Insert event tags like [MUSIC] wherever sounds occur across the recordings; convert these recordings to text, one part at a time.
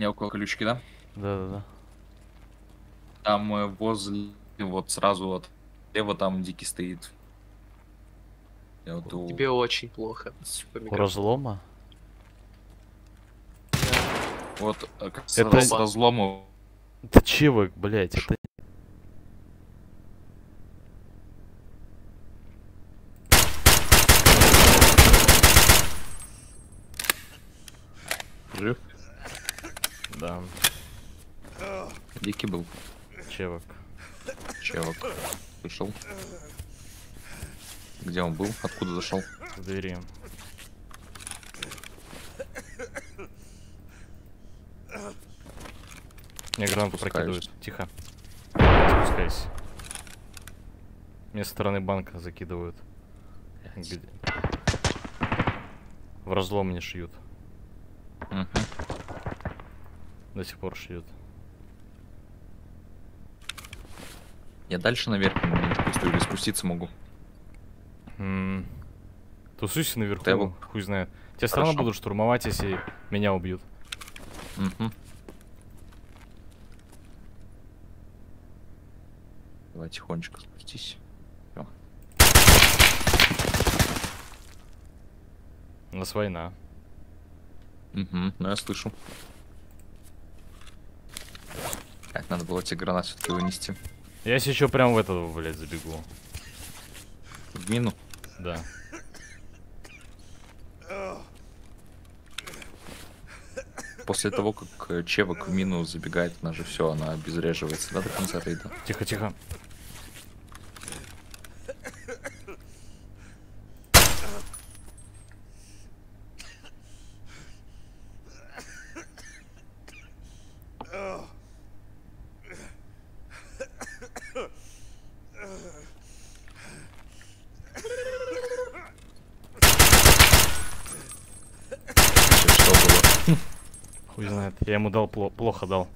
Я около колючки, да? Да-да-да. Там э, возле, вот сразу вот слева там дикий стоит. Я вот у- Тебе очень плохо. У разлома? вот э, как Это- раз- разлома. Это чевок, блядь, это... Жив? Да, Дикий был. чевок. Чевок. Вышел. Где он был? Откуда зашел? В двери. Мне гранату прокидывают. Тихо. Спускайся. Мне со стороны банка закидывают. Где? В разлом не шьют. Мгм. До сих пор шьют. Я дальше наверх или спуститься могу. М. Тусуйся наверху, я бы- хуй знает. Тебя все равно будут штурмовать, если меня убьют. Мгм. Давай тихонечко спустись. Всё. У нас война. Мгм, ну я слышу. Так, надо было тебе гранат все-таки вынести. Я сейчас прям в этого, блядь, забегу. В мину. Да. После того, как э, чевок в мину забегает, она же все, она обезвреживается, да, до конца рейда? Тихо, тихо. Вообще, Что было? Хуй знает. Я ему дал пло- плохо дал.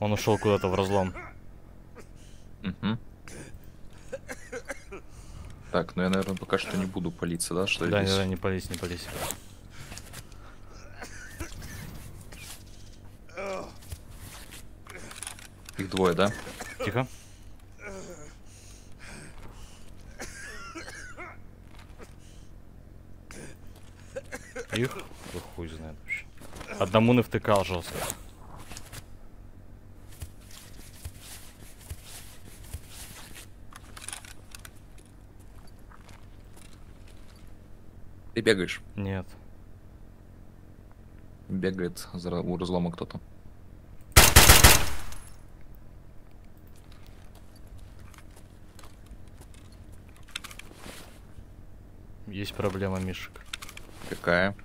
Он ушел куда-то в разлом. Мгм. Так, ну я, наверное, пока что не буду палиться, да, что Да, здесь? да, не пались, не пались. Их двое, да? Тихо. Их? Да хуй знает вообще. Одному навтыкал жестко. Ты бегаешь. Нет. Бегает у разлома кто-то. Есть проблема, Мишек. Какая?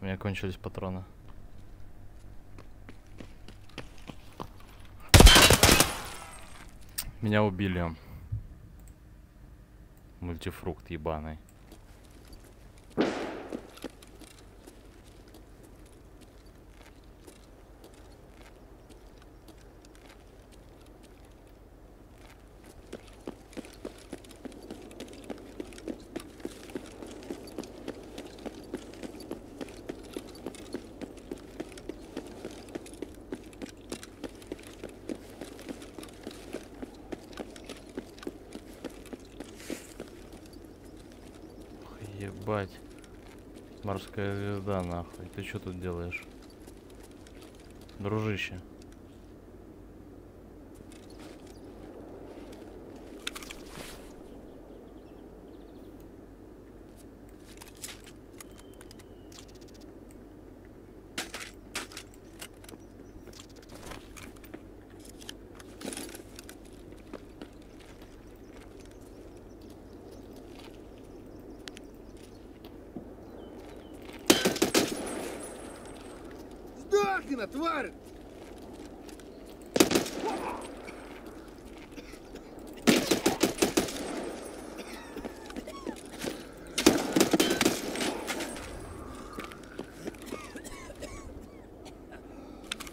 У меня кончились патроны. Меня убили. Мультифрукт ебаный. Ебать. Морская звезда, нахуй. Ты что тут делаешь? Дружище. Сдохни, тварь!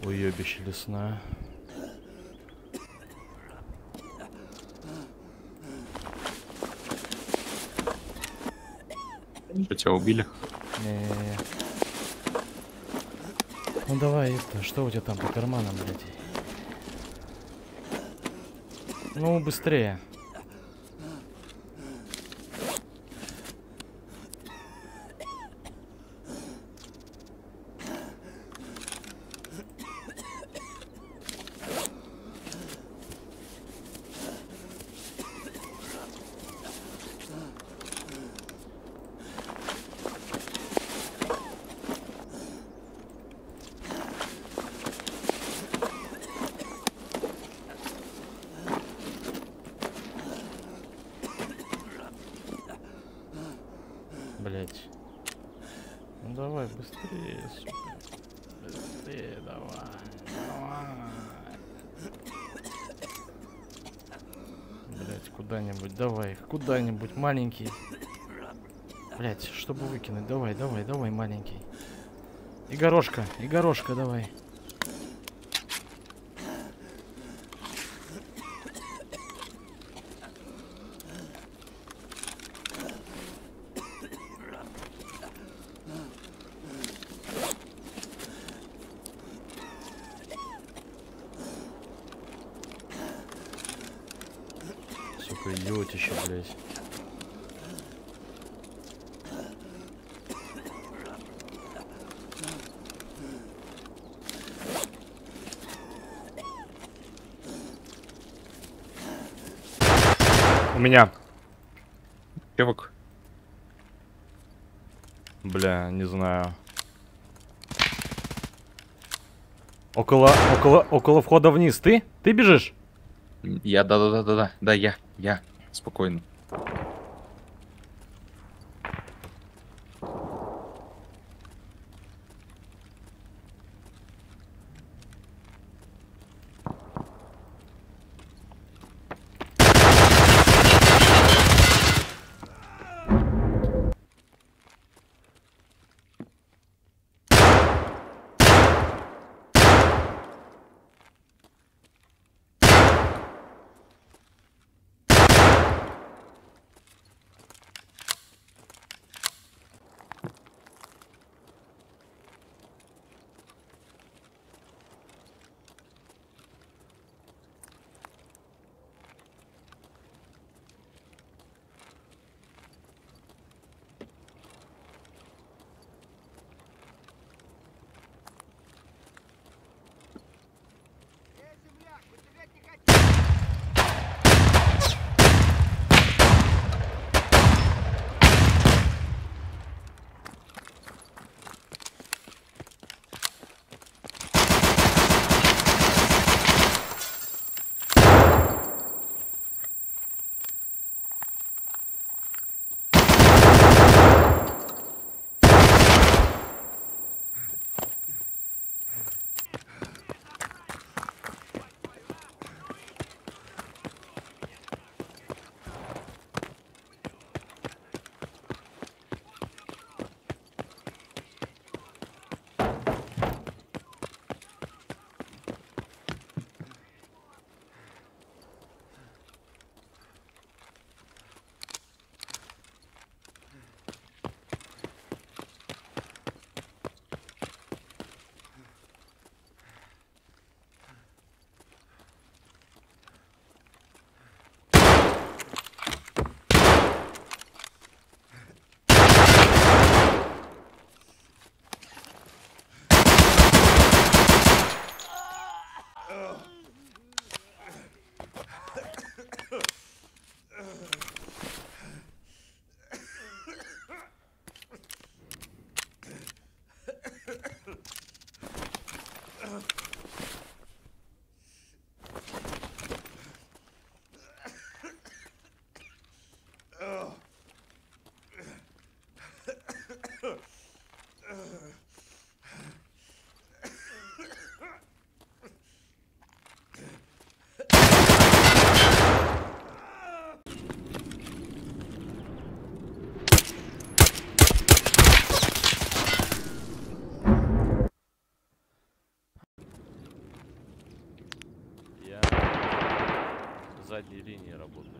уебище лесное. Что, тебя убили? Не-не-не. Ну давай, это, что у тебя там по карманам, блядь? Ну, быстрее. Блять. Ну давай, быстрее, сука. Быстрее, давай. Давай. Блять, куда-нибудь, давай, куда-нибудь, маленький. Блять, чтобы выкинуть, давай, давай, давай, маленький. И горошка, и горошка, давай. Сука, идиотище, блять. У меня. Чевок. Бля, не знаю. Около, около, около входа вниз. Ты? Ты бежишь? Я, да-да-да-да-да, да, я, я. Спокойно. Линии работаю.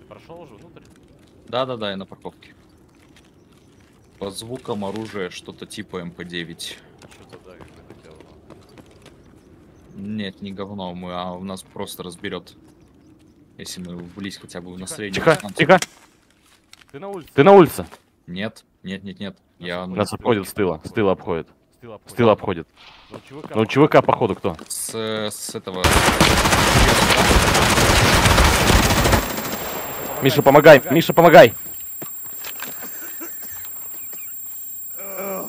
Ты прошел уже внутрь? Да-да-да, я на парковке. По звукам оружия что-то типа МП-9. Что-то да, какое-то говно. Нет, не говно, мы, а у нас просто разберет. Если мы вблизь хотя бы на среднюю Тихо, дистанцию. тихо. Ты на улице. Ты на улице. Нет, нет, нет, нет. Я Нас Нас обходит с тыла. С тыла обходит. С тыла обходит. С тыла обходит. Ну, ЧВК. Ну, ЧВК, походу, кто? с, с этого... Миша, помогай! Миша, помогай!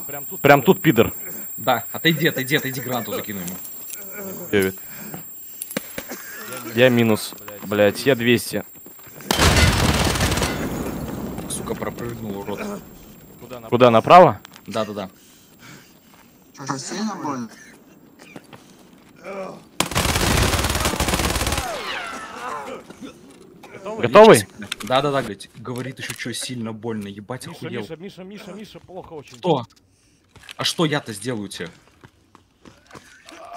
Прям тут. Прям тут, пидор. Да, отойди, отойди, отойди, гранату закину ему. Девять. Я минус. Блять, я 200. Сука, пропрыгнул, урод. Куда Куда, направо? Да-да-да. Что, сильно больно? Готовы? Готовый? Да-да-да, говорит, говорит еще что, сильно больно, ебать, Миша, охуел. Миша, Миша, Миша, Миша, плохо очень. Что? А что я-то сделаю тебе?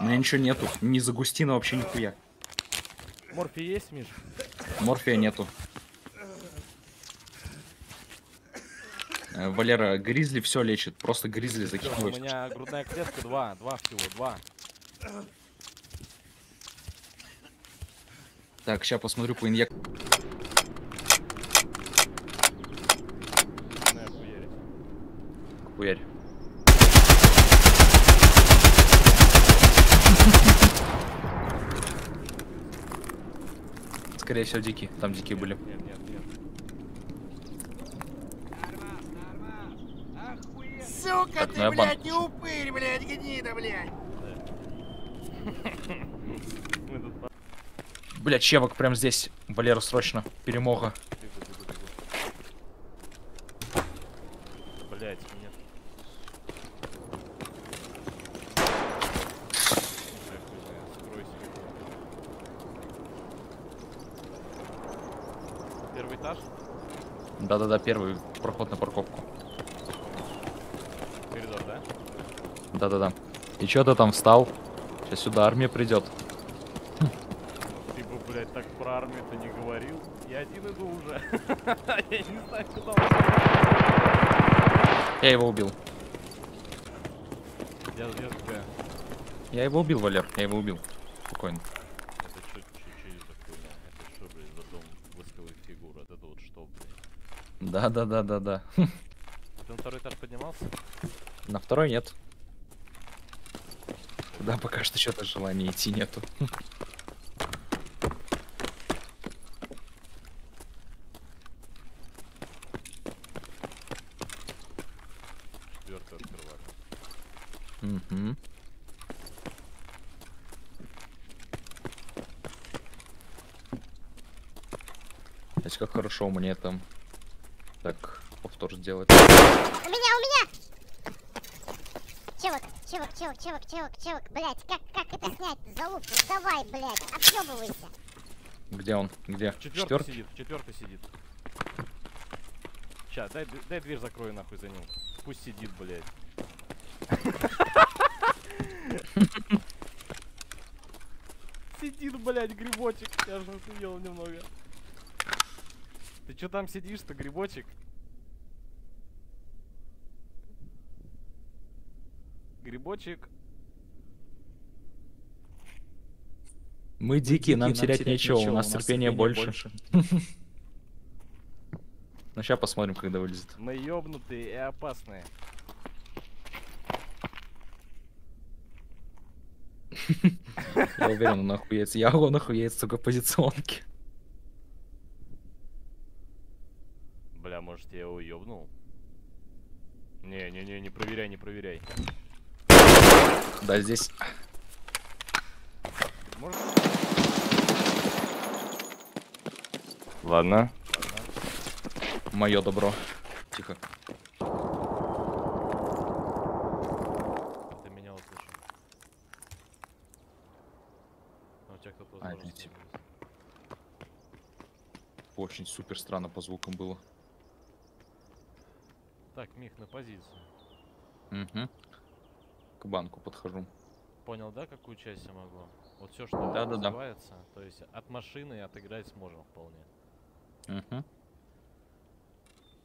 У меня ничего нету, ни загустина вообще нихуя. Морфи есть, Миш? Морфия нету. Э, Валера, Гризли все лечит, просто Гризли У закидывай. меня грудная клетка два, два всего, два. Так, сейчас посмотрю по инъек... Хуярь. Скорее всего, дикие. Там дикие были. Нет, нет, нет. Сука, Так, ты, блядь, банк не упырь, блядь, гнида, блядь. Мы тут по- Бля, чевок прям здесь. Валера, срочно. Перемога. Блять, скройся. Первый этаж? Да-да-да, первый проход на парковку. Коридор, да? Да-да-да. И чё ты там встал? Сейчас сюда армия придет. Ты бы, блядь, так про армию-то не говорил. Я один иду уже. [LAUGHS] Я не знаю, куда он. Я его убил. Я, я Я его убил, Валер. Я его убил. Спокойно. Это что, чуть-чуть за хуйня? Это что, блядь, за дом восковых фигур? Это вот что, блядь? Да-да-да-да-да. Ты на второй этаж поднимался? На второй нет. Да, пока что что-то желания идти нету. Угу. Знаете, как хорошо мне там так повтор сделать. У меня, у меня! Чевок, чевок, чевок, чевок, чевок, блять, как, как это снять? Залупу, давай, блять, объебывайся. Где он? Где? Четвертый Четвертый? сидит, четвертый сидит. Ща, дай, дай дверь закрою нахуй за ним. Пусть сидит, блядь. Сидит, блядь, грибочек. Я же охуел немного. Ты чё там сидишь-то, грибочек? Грибочек. Мы дикие, нам терять нечего, у нас терпения больше. [LAUGHS] Ну сейчас посмотрим, когда вылезет. Мы ёбнутые и опасные. [LAUGHS] Я уверен, он охуеет. Я он охуеет, сука, позиционки. Бля, может я его ёбнул? Не-не-не, не проверяй, не проверяй. Да, здесь. Может? Ладно. Мое добро. Тихо. Ты меня услышал. А у тебя кто-то А. Очень супер странно по звукам было. Так, Мих, на позицию. Угу. К банку подхожу. Понял, да, какую часть я могу? Вот все, что Да-да-да. называется, то есть от машины отыграть сможем вполне. Угу.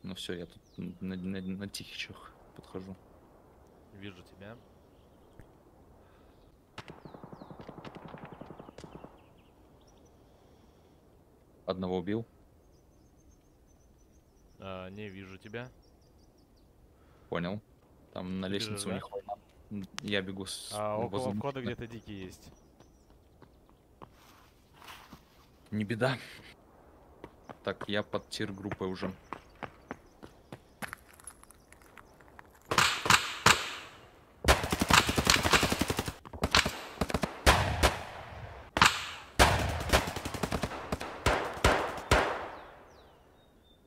Ну все, я тут на, на, на тихичах подхожу. Вижу тебя. Одного убил. А, не вижу тебя. Понял. Там на лестнице у да? них война. Я бегу с... А около входа где-то дикий есть. Не беда. Так, я под тир группой уже.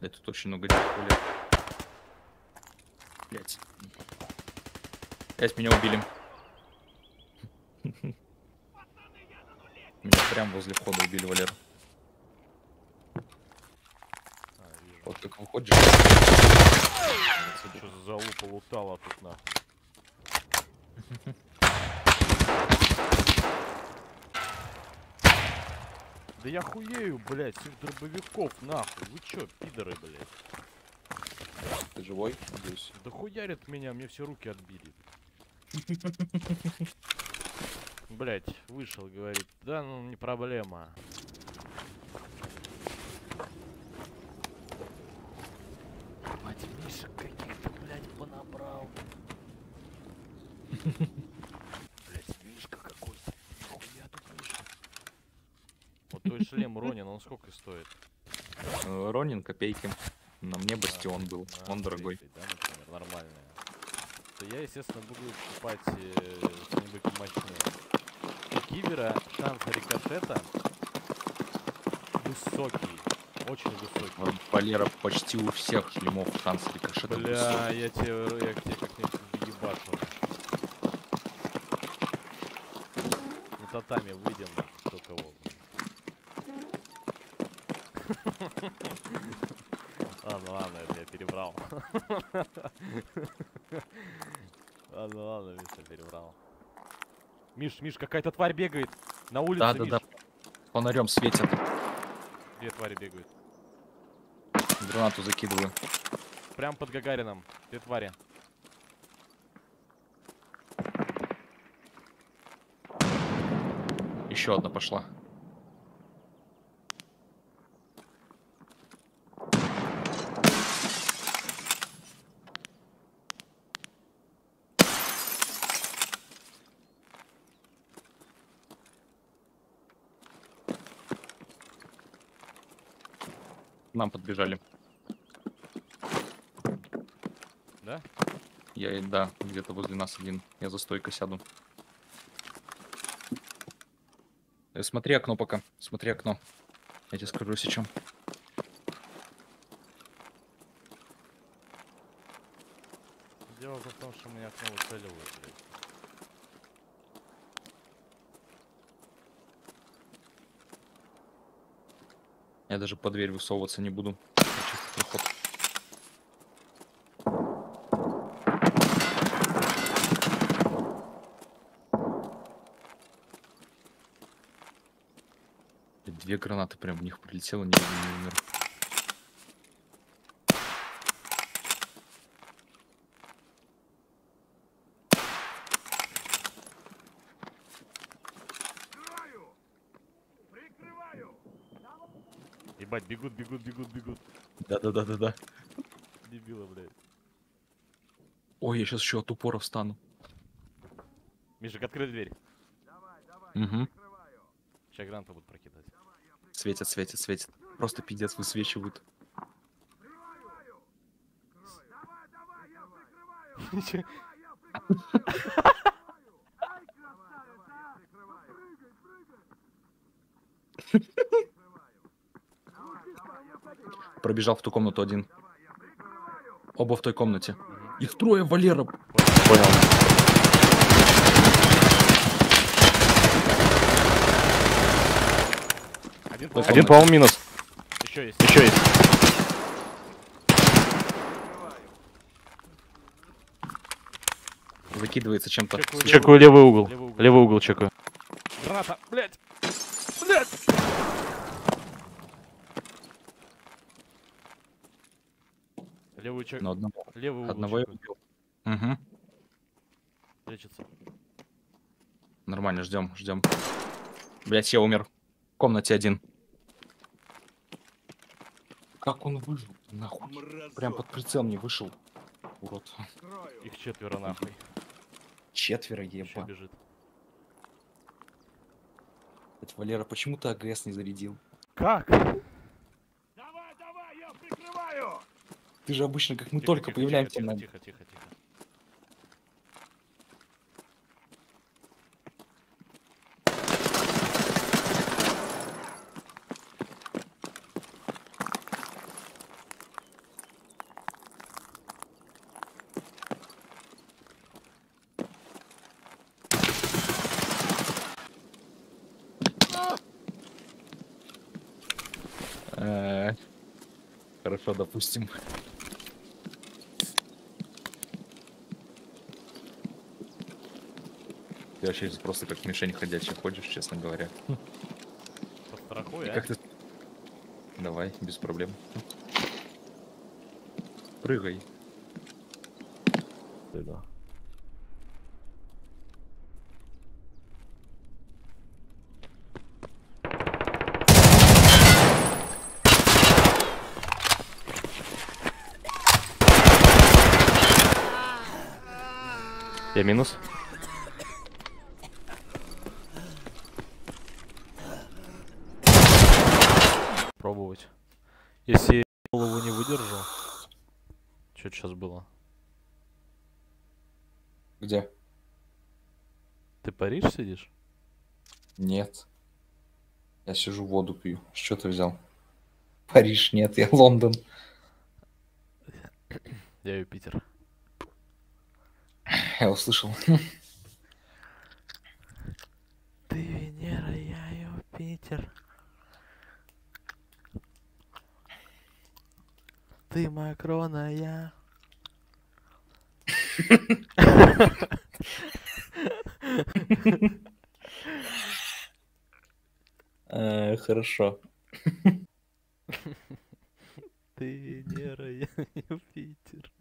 Да тут очень много диких. Блять. Блять, меня убили. [LAUGHS] Меня прям возле входа убили, Валер. Вот как выходишь. Что за залупа лутала тут нахуй? [LAUGHS] Да я хуею, блядь, с их дробовиков, нахуй. Вы чё, пидоры, блядь? Ты живой? Надеюсь. Да хуярят меня, мне все руки отбили. Блять, вышел, говорит, да ну не проблема. Мать, Миша каких-то, блядь, понабрал. Блять, Мишка какой-то. Нихуя тут Миша. Вот твой шлем Ронин, он сколько стоит? Э, Ронин, копейки. На мне бастион был. Он дорогой. 30, Да, например, нормальная. То я, естественно, буду покупать э, что-нибудь помощнее. У кибера шанс рикошета высокий. Очень высокий. Валера, почти у всех шлемов шанс рикошета высокий. Бля, я тебе, я тебе как-нибудь въебашу. На татами выйдем, кто кого. [LAUGHS] Ладно, ладно, это я перебрал. [LAUGHS] Ладно, ладно, Миша, перебрал. Миш, Миш, какая-то тварь бегает. На улице, Да, да, Миш. да. Фонарем светят. Две твари бегают. Гранату закидываю. Прям под Гагарином. Две твари. Еще одна пошла. Нам подбежали. Да? Я, и- да, где-то возле нас один. Я за стойкой сяду. Э, Смотри окно пока. Смотри окно. Я тебе скажу сейчас. Дело в том, что меня окно выцеливают, блядь. Даже под дверь высовываться не буду. Две гранаты прям в них прилетело, ни не умер. Ебать, бегут, бегут, бегут, бегут. Да-да-да-да-да. Дебила, блядь. Ой, я сейчас еще от упора встану. Мишек, открой дверь. Угу. Сейчас гранату будут прокидывать. Светят, светят, светят. Просто пиздец высвечивают. [LAUGHS] Пробежал в ту комнату один. Оба в той комнате. Их трое, Валера. Понял. Один, Один, Один, по-моему, минус. Еще есть. Еще есть. Выкидывается чем-то. Чекаю Чекаю левый угол. Левый угол. Левый угол чекаю. Граната, блядь! Блядь! Левый чек. Ну, одного. Угол Одного я убил. Угу. Лечится. Нормально, ждем, ждем. Блять, я умер. В комнате один. Как он выжил? Нахуй. Прям под прицел не вышел. Урод. Их четверо нахуй. Четверо еба. бежит. Блядь, Валера, почему ты АГС не зарядил? Как? Давай, давай, я прикрываю! Ты же обычно, как мы Тихо, только тихо, появляемся, тихо, на... Тихо, тихо, тихо. Э, Хорошо, допустим. Вообще просто как мишень ходячая ходишь, честно говоря. Подстрахуй, а? как ты... Давай, без проблем. Прыгай. Да. Я минус. Если я голову не выдержу. Что сейчас было? Где? Ты Париж сидишь? Нет. Я сижу, воду пью. Что ты взял? Париж нет, я Лондон. Я Юпитер. Я услышал. Ты Венера, я Юпитер. Ты Макрона, я... Э, Хорошо. Ты Венера, я Юпитер.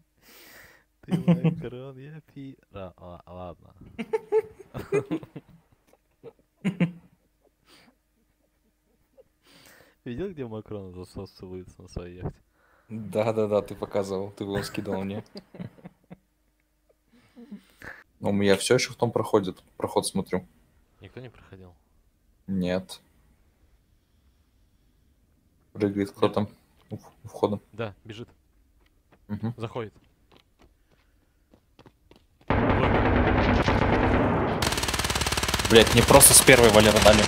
Ты Макрон, я Пи... А, а, ладно. Видел, где Макрон засос целуется на своей яхте? Да-да-да, ты показывал, ты его скидывал мне. У меня все еще в том проходит. Проход смотрю. Никто не проходил. Нет. Прыгает кто там у входа. Да, бежит. Заходит. Блять, не просто с первой Валера дали.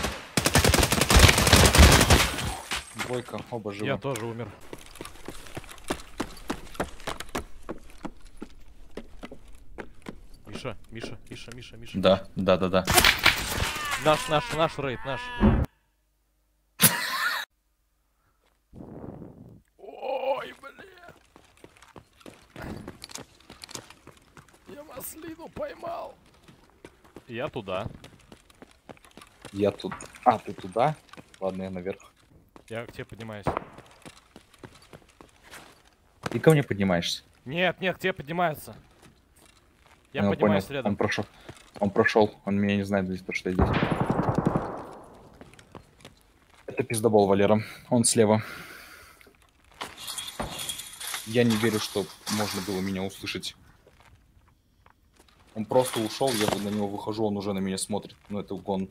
Двойка, оба живы. Я тоже умер. Миша, Миша, Миша, Миша, Миша. Да, да, да, да. Наш, наш, наш рейд, наш. Ой, бля. Я маслину поймал. Я туда. Я тут. А, ты туда? Ладно, я наверх. Я к тебе поднимаюсь. Ты ко мне поднимаешься. Нет, нет, к тебе поднимаются. Я Ну, понял. рядом. Он прошел. Он прошел. Он меня не знает здесь, то, что я здесь. Это пиздобол, Валера. Он слева. Я не верю, что можно было меня услышать. Он просто ушел, я на него выхожу, он уже на меня смотрит. Ну это угон.